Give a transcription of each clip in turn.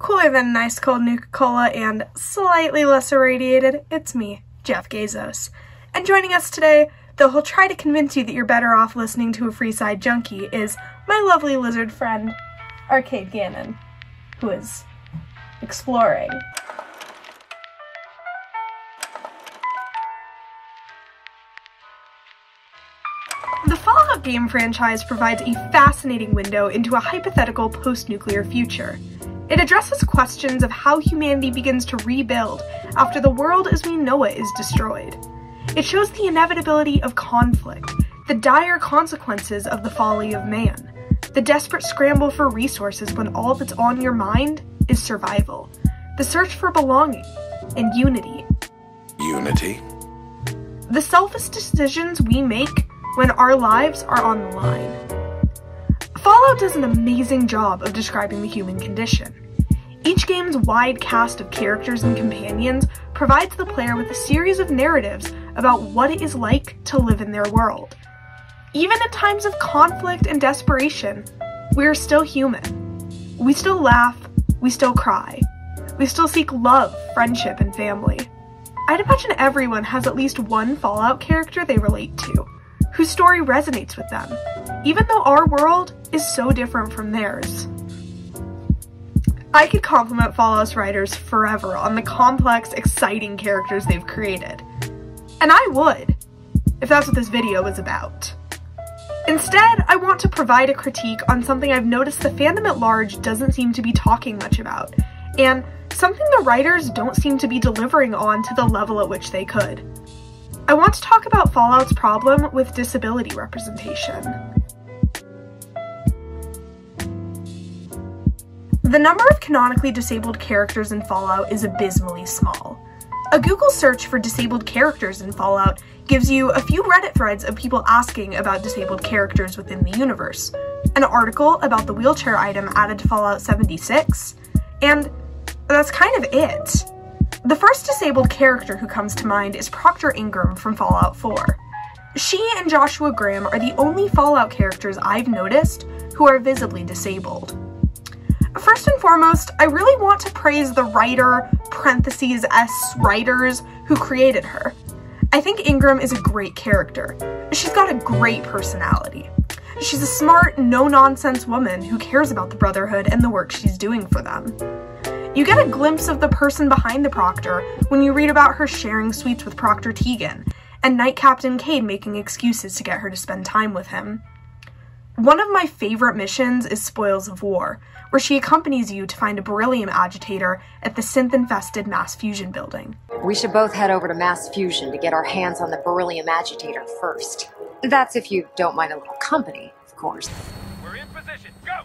cooler than an ice cold Nuka-Cola and slightly less irradiated, it's me, Jeff Gayzos. And joining us today, though he'll try to convince you that you're better off listening to a Freeside Junkie, is my lovely lizard friend, Arcade Gannon, who is exploring. The Fallout game franchise provides a fascinating window into a hypothetical post-nuclear future. It addresses questions of how humanity begins to rebuild after the world as we know it is destroyed. It shows the inevitability of conflict, the dire consequences of the folly of man, the desperate scramble for resources when all that's on your mind is survival, the search for belonging, and unity. Unity? The selfish decisions we make when our lives are on the line. Fallout does an amazing job of describing the human condition. Each game's wide cast of characters and companions provides the player with a series of narratives about what it is like to live in their world. Even in times of conflict and desperation, we are still human. We still laugh, we still cry, we still seek love, friendship, and family. I'd imagine everyone has at least one Fallout character they relate to, whose story resonates with them, even though our world is so different from theirs. I could compliment Fallout's writers forever on the complex, exciting characters they've created. And I would, if that's what this video was about. Instead, I want to provide a critique on something I've noticed the fandom at large doesn't seem to be talking much about, and something the writers don't seem to be delivering on to the level at which they could. I want to talk about Fallout's problem with disability representation. The number of canonically disabled characters in Fallout is abysmally small. A Google search for disabled characters in Fallout gives you a few Reddit threads of people asking about disabled characters within the universe, an article about the wheelchair item added to Fallout 76, and that's kind of it. The first disabled character who comes to mind is Proctor Ingram from Fallout 4. She and Joshua Graham are the only Fallout characters I've noticed who are visibly disabled. First and foremost, I really want to praise the writer, parentheses S writers, who created her. I think Ingram is a great character. She's got a great personality. She's a smart, no-nonsense woman who cares about the Brotherhood and the work she's doing for them. You get a glimpse of the person behind the Proctor when you read about her sharing suites with Proctor Teagan, and Knight Captain Cade making excuses to get her to spend time with him. One of my favorite missions is Spoils of War, where she accompanies you to find a beryllium agitator at the synth-infested Mass Fusion building. We should both head over to Mass Fusion to get our hands on the beryllium agitator first. That's if you don't mind a little company, of course. We're in position. Go,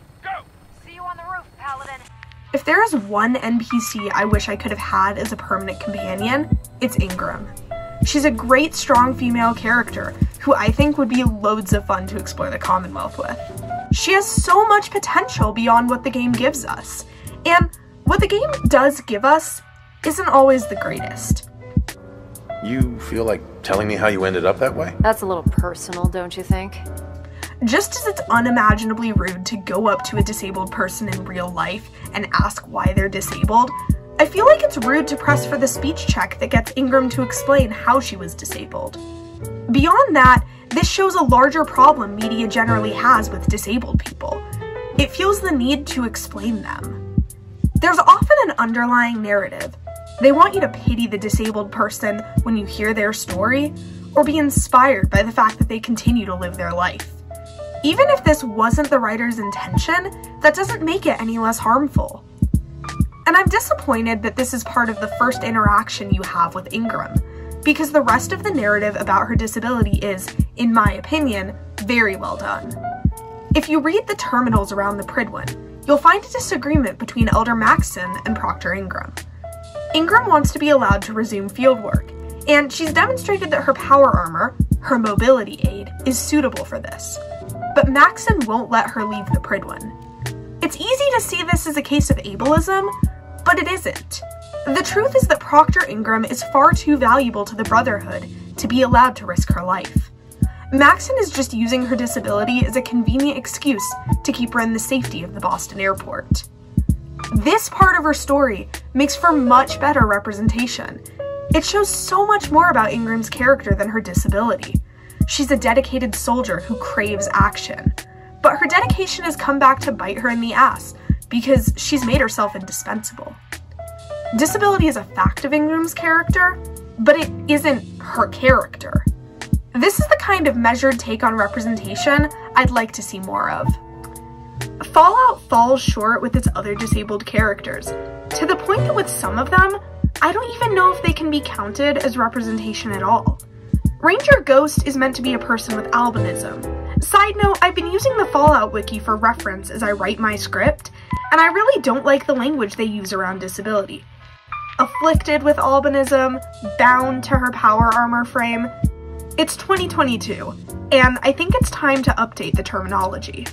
If there is one NPC I wish I could have had as a permanent companion, it's Ingram. She's a great, strong female character who I think would be loads of fun to explore the Commonwealth with. She has so much potential beyond what the game gives us, and what the game does give us isn't always the greatest. You feel like telling me how you ended up that way? That's a little personal, don't you think? Just as it's unimaginably rude to go up to a disabled person in real life and ask why they're disabled, I feel like it's rude to press for the speech check that gets Ingram to explain how she was disabled. Beyond that, this shows a larger problem media generally has with disabled people. It feels the need to explain them. There's often an underlying narrative. They want you to pity the disabled person when you hear their story, or be inspired by the fact that they continue to live their life. Even if this wasn't the writer's intention, that doesn't make it any less harmful. And I'm disappointed that this is part of the first interaction you have with Ingram, because the rest of the narrative about her disability is, in my opinion, very well done. If you read the terminals around the Prydwen, you'll find a disagreement between Elder Maxson and Proctor Ingram. Ingram wants to be allowed to resume fieldwork, and she's demonstrated that her power armor, her mobility aid, is suitable for this. But Maxson won't let her leave the Prydwen. It's easy to see this as a case of ableism, but it isn't. The truth is that Proctor Ingram is far too valuable to the Brotherhood to be allowed to risk her life. Maxson is just using her disability as a convenient excuse to keep her in the safety of the Boston airport. This part of her story makes for much better representation. It shows so much more about Ingram's character than her disability. She's a dedicated soldier who craves action. But her dedication has come back to bite her in the ass because she's made herself indispensable. Disability is a fact of Ingram's character, but it isn't her character. This is the kind of measured take on representation I'd like to see more of. Fallout falls short with its other disabled characters, to the point that with some of them, I don't even know if they can be counted as representation at all. Ranger Ghost is meant to be a person with albinism. Side note, I've been using the Fallout wiki for reference as I write my script, and I really don't like the language they use around disability. Afflicted with albinism, bound to her power armor frame. It's 2022, and I think it's time to update the terminology.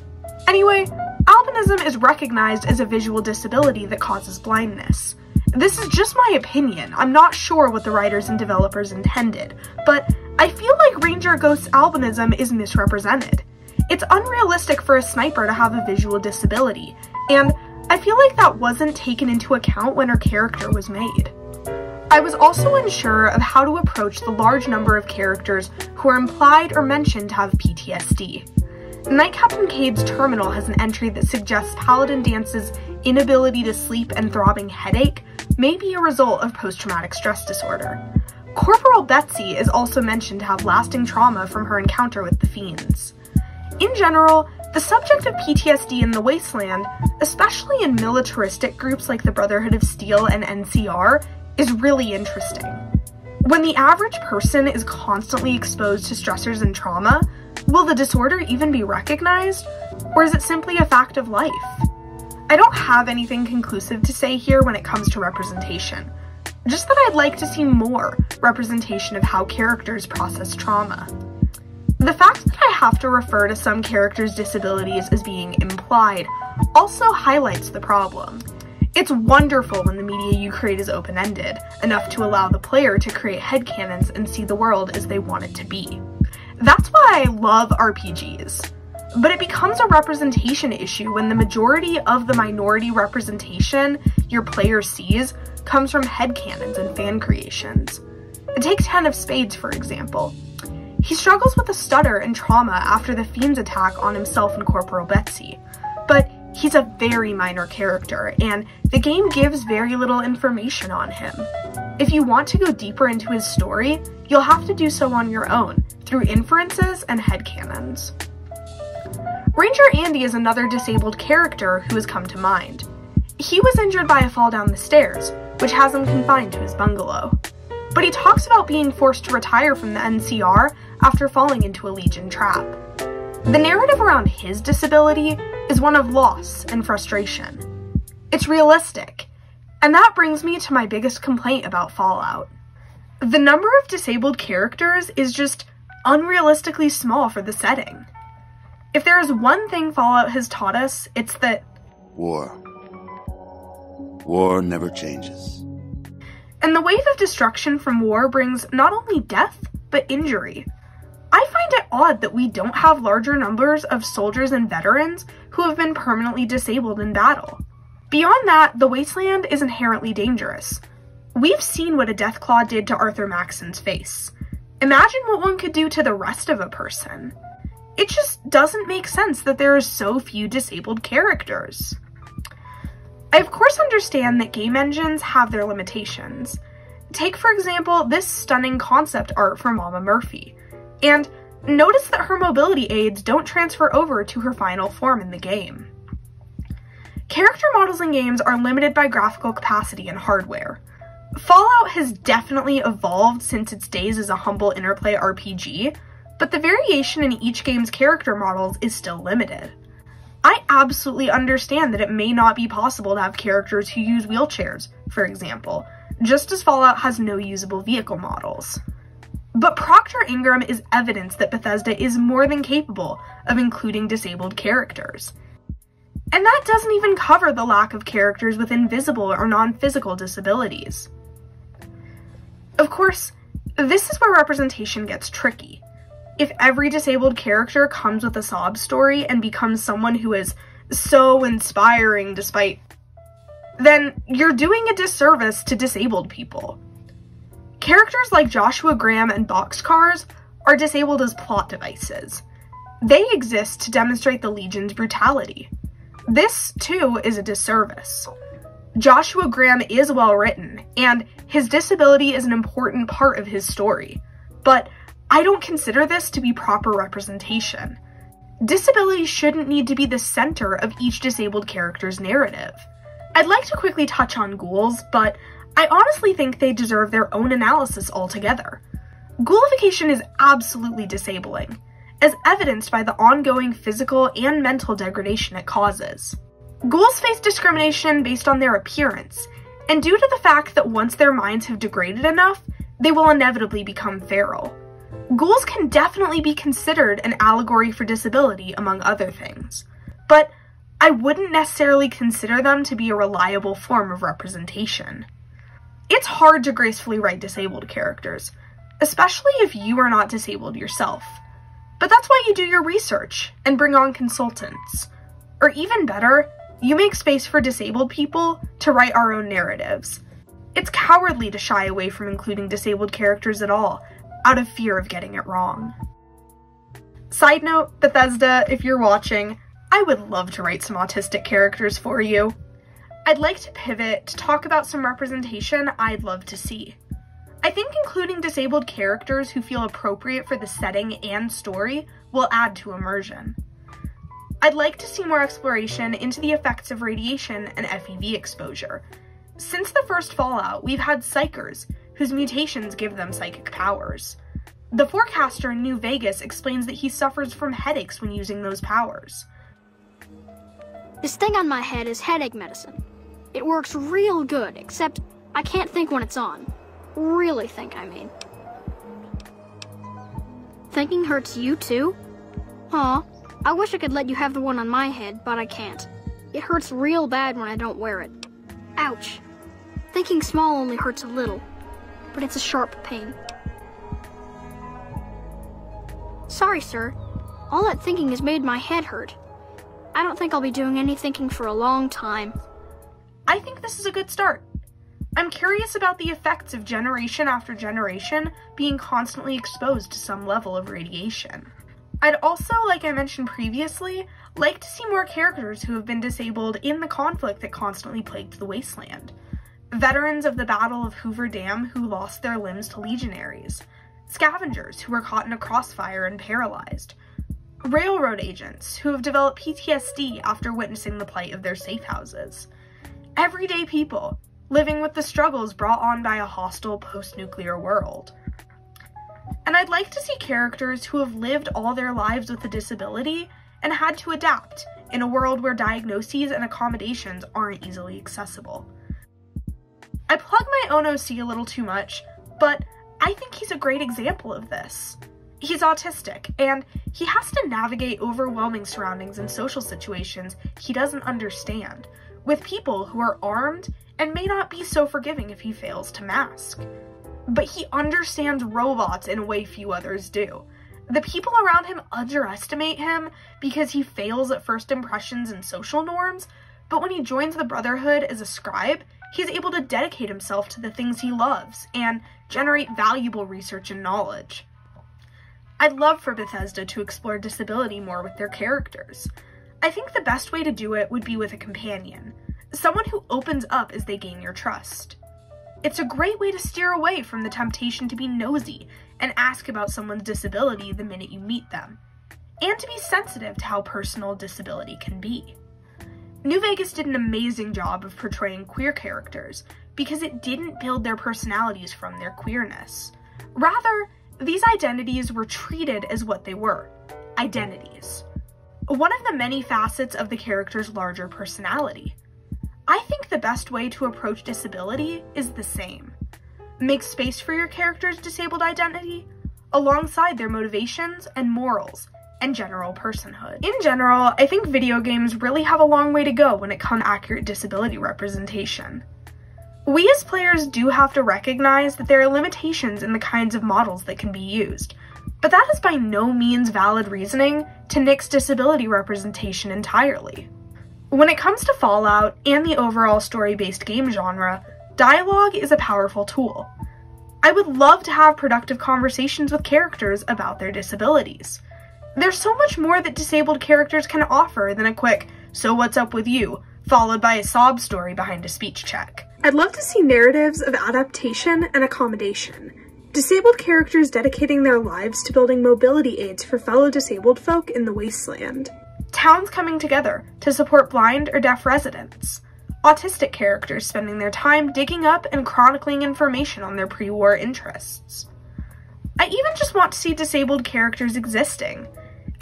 Anyway, albinism is recognized as a visual disability that causes blindness. This is just my opinion. I'm not sure what the writers and developers intended, but I feel like Ranger Ghost's albinism is misrepresented. It's unrealistic for a sniper to have a visual disability, and I feel like that wasn't taken into account when her character was made. I was also unsure of how to approach the large number of characters who are implied or mentioned to have PTSD. Knight Captain Cade's terminal has an entry that suggests Paladin Dance's inability to sleep and throbbing headache may be a result of post-traumatic stress disorder. Corporal Betsy is also mentioned to have lasting trauma from her encounter with the Fiends. In general, the subject of PTSD in the Wasteland, especially in militaristic groups like the Brotherhood of Steel and NCR, is really interesting. When the average person is constantly exposed to stressors and trauma, will the disorder even be recognized? Or is it simply a fact of life? I don't have anything conclusive to say here when it comes to representation. Just that I'd like to see more representation of how characters process trauma. The fact that I have to refer to some characters' disabilities as being implied also highlights the problem. It's wonderful when the media you create is open-ended, enough to allow the player to create headcanons and see the world as they want it to be. That's why I love RPGs. But it becomes a representation issue when the majority of the minority representation your player sees comes from headcanons and fan creations. Take Ten of Spades, for example. He struggles with a stutter and trauma after the Fiend's attack on himself and Corporal Betsy, but he's a very minor character, and the game gives very little information on him. If you want to go deeper into his story, you'll have to do so on your own, through inferences and headcanons. Ranger Andy is another disabled character who has come to mind. He was injured by a fall down the stairs, which has him confined to his bungalow. But he talks about being forced to retire from the NCR after falling into a Legion trap. The narrative around his disability is one of loss and frustration. It's realistic, and that brings me to my biggest complaint about Fallout. The number of disabled characters is just unrealistically small for the setting. If there is one thing Fallout has taught us, it's that War. War never changes. And the wave of destruction from war brings not only death, but injury. I find it odd that we don't have larger numbers of soldiers and veterans who have been permanently disabled in battle. Beyond that, the Wasteland is inherently dangerous. We've seen what a Deathclaw did to Arthur Maxson's face. Imagine what one could do to the rest of a person. It just doesn't make sense that there are so few disabled characters. I of course understand that game engines have their limitations. Take for example this stunning concept art for Mama Murphy, and notice that her mobility aids don't transfer over to her final form in the game. Character models in games are limited by graphical capacity and hardware. Fallout has definitely evolved since its days as a humble Interplay RPG, but the variation in each game's character models is still limited. I absolutely understand that it may not be possible to have characters who use wheelchairs, for example, just as Fallout has no usable vehicle models. But Proctor Ingram is evidence that Bethesda is more than capable of including disabled characters. And that doesn't even cover the lack of characters with invisible or non-physical disabilities. Of course, this is where representation gets tricky if every disabled character comes with a sob story and becomes someone who is so inspiring despite then you're doing a disservice to disabled people. Characters like Joshua Graham and Boxcars are disabled as plot devices. They exist to demonstrate the Legion's brutality. This, too, is a disservice. Joshua Graham is well written, and his disability is an important part of his story, but I don't consider this to be proper representation. Disability shouldn't need to be the center of each disabled character's narrative. I'd like to quickly touch on ghouls, but I honestly think they deserve their own analysis altogether. Ghoulification is absolutely disabling, as evidenced by the ongoing physical and mental degradation it causes. Ghouls face discrimination based on their appearance, and due to the fact that once their minds have degraded enough, they will inevitably become feral. Ghouls can definitely be considered an allegory for disability, among other things, but I wouldn't necessarily consider them to be a reliable form of representation. It's hard to gracefully write disabled characters, especially if you are not disabled yourself. But that's why you do your research and bring on consultants. Or even better, you make space for disabled people to write our own narratives. It's cowardly to shy away from including disabled characters at all, out of fear of getting it wrong. Side note, Bethesda, if you're watching, I would love to write some autistic characters for you. I'd like to pivot to talk about some representation I'd love to see. I think including disabled characters who feel appropriate for the setting and story will add to immersion. I'd like to see more exploration into the effects of radiation and FEV exposure. Since the first Fallout, we've had psykers, whose mutations give them psychic powers. The forecaster in New Vegas explains that he suffers from headaches when using those powers. This thing on my head is headache medicine. It works real good, except I can't think when it's on. Really think, I mean. Thinking hurts you too? Aw, I wish I could let you have the one on my head, but I can't. It hurts real bad when I don't wear it. Ouch. Thinking small only hurts a little, but it's a sharp pain. Sorry, sir. All that thinking has made my head hurt. I don't think I'll be doing any thinking for a long time. I think this is a good start. I'm curious about the effects of generation after generation being constantly exposed to some level of radiation. I'd also, like I mentioned previously, like to see more characters who have been disabled in the conflict that constantly plagued the wasteland. Veterans of the Battle of Hoover Dam who lost their limbs to legionaries. Scavengers who were caught in a crossfire and paralyzed. Railroad agents who have developed PTSD after witnessing the plight of their safe houses. Everyday people living with the struggles brought on by a hostile post-nuclear world. And I'd like to see characters who have lived all their lives with a disability and had to adapt in a world where diagnoses and accommodations aren't easily accessible. I plug my own OC a little too much, but I think he's a great example of this. He's autistic, and he has to navigate overwhelming surroundings and social situations he doesn't understand, with people who are armed and may not be so forgiving if he fails to mask. But he understands robots in a way few others do. The people around him underestimate him because he fails at first impressions and social norms, but when he joins the Brotherhood as a scribe, he's able to dedicate himself to the things he loves and generate valuable research and knowledge. I'd love for Bethesda to explore disability more with their characters. I think the best way to do it would be with a companion, someone who opens up as they gain your trust. It's a great way to steer away from the temptation to be nosy and ask about someone's disability the minute you meet them, and to be sensitive to how personal disability can be. New Vegas did an amazing job of portraying queer characters because it didn't build their personalities from their queerness. Rather, these identities were treated as what they were identities. One of the many facets of the character's larger personality. I think the best way to approach disability is the same. Make space for your character's disabled identity alongside their motivations and morals and general personhood. In general, I think video games really have a long way to go when it comes to accurate disability representation. We as players do have to recognize that there are limitations in the kinds of models that can be used, but that is by no means valid reasoning to nix disability representation entirely. When it comes to Fallout and the overall story based game genre, dialogue is a powerful tool. I would love to have productive conversations with characters about their disabilities. There's so much more that disabled characters can offer than a quick, so what's up with you, followed by a sob story behind a speech check. I'd love to see narratives of adaptation and accommodation. Disabled characters dedicating their lives to building mobility aids for fellow disabled folk in the wasteland. Towns coming together to support blind or deaf residents. Autistic characters spending their time digging up and chronicling information on their pre war interests. I even just want to see disabled characters existing.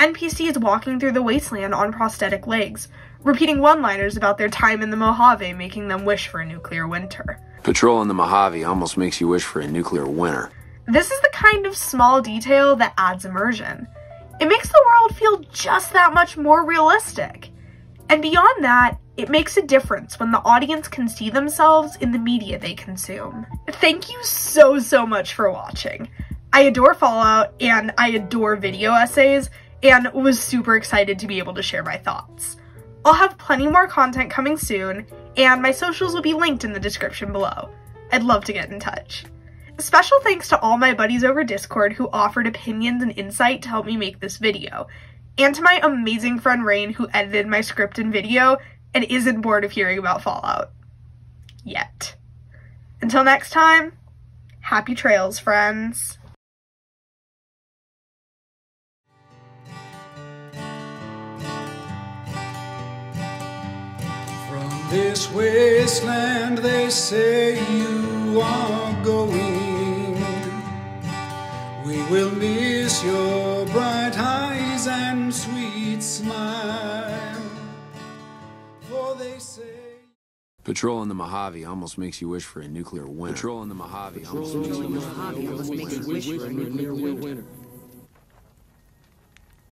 NPCs walking through the wasteland on prosthetic legs, repeating one liners about their time in the Mojave, making them wish for a nuclear winter. Patrol in the Mojave almost makes you wish for a nuclear winter. This is the kind of small detail that adds immersion. It makes the world feel just that much more realistic. And beyond that, it makes a difference when the audience can see themselves in the media they consume. Thank you so, so much for watching. I adore Fallout and I adore video essays and was super excited to be able to share my thoughts. I'll have plenty more content coming soon and my socials will be linked in the description below. I'd love to get in touch. Special thanks to all my buddies over Discord who offered opinions and insight to help me make this video, and to my amazing friend Rain who edited my script and video and isn't bored of hearing about Fallout. Yet. Until next time, happy trails, friends. This wasteland they say you are going. We will miss your bright eyes and sweet smile. For they say. Patrolling the Mojave almost makes you wish for a nuclear winter. Patrolling the Mojave almost makes you wish for a nuclear winter.